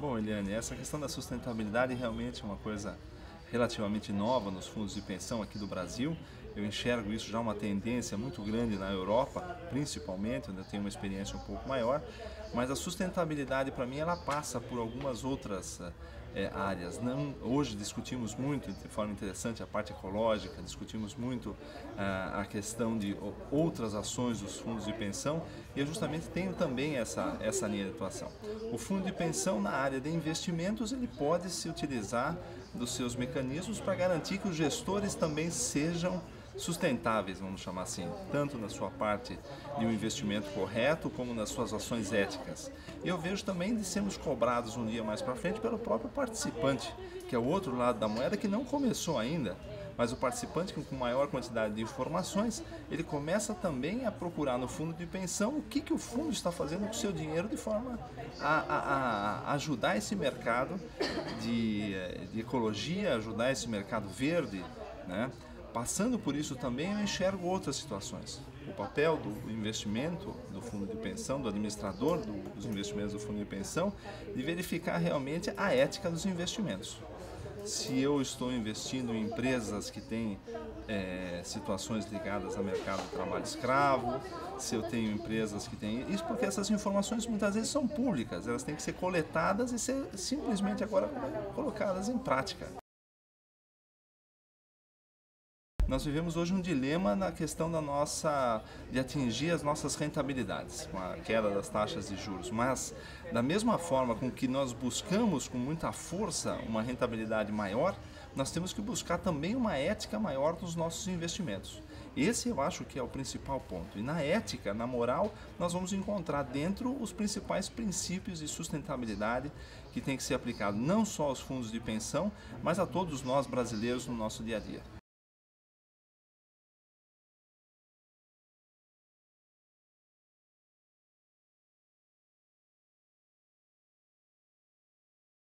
Bom, Eliane, essa questão da sustentabilidade realmente é uma coisa relativamente nova nos fundos de pensão aqui do Brasil. Eu enxergo isso já uma tendência muito grande na Europa, principalmente, onde eu tenho uma experiência um pouco maior. Mas a sustentabilidade, para mim, ela passa por algumas outras é, áreas. Não, hoje discutimos muito, de forma interessante, a parte ecológica, discutimos muito ah, a questão de outras ações dos fundos de pensão e eu justamente tenho também essa, essa linha de atuação. O fundo de pensão na área de investimentos ele pode se utilizar dos seus mecanismos para garantir que os gestores também sejam sustentáveis, vamos chamar assim, tanto na sua parte de um investimento correto como nas suas ações éticas. Eu vejo também de sermos cobrados um dia mais para frente pelo próprio participante, que é o outro lado da moeda que não começou ainda, mas o participante com maior quantidade de informações, ele começa também a procurar no fundo de pensão o que, que o fundo está fazendo com o seu dinheiro de forma a, a, a ajudar esse mercado de, de ecologia, ajudar esse mercado verde, né? Passando por isso também, eu enxergo outras situações. O papel do investimento do fundo de pensão, do administrador dos investimentos do fundo de pensão, de verificar realmente a ética dos investimentos. Se eu estou investindo em empresas que têm é, situações ligadas ao mercado do trabalho escravo, se eu tenho empresas que têm. Isso porque essas informações muitas vezes são públicas, elas têm que ser coletadas e ser simplesmente agora colocadas em prática. Nós vivemos hoje um dilema na questão da nossa de atingir as nossas rentabilidades com a queda das taxas de juros, mas da mesma forma com que nós buscamos com muita força uma rentabilidade maior, nós temos que buscar também uma ética maior dos nossos investimentos. Esse eu acho que é o principal ponto. E na ética, na moral, nós vamos encontrar dentro os principais princípios de sustentabilidade que tem que ser aplicado não só aos fundos de pensão, mas a todos nós brasileiros no nosso dia a dia.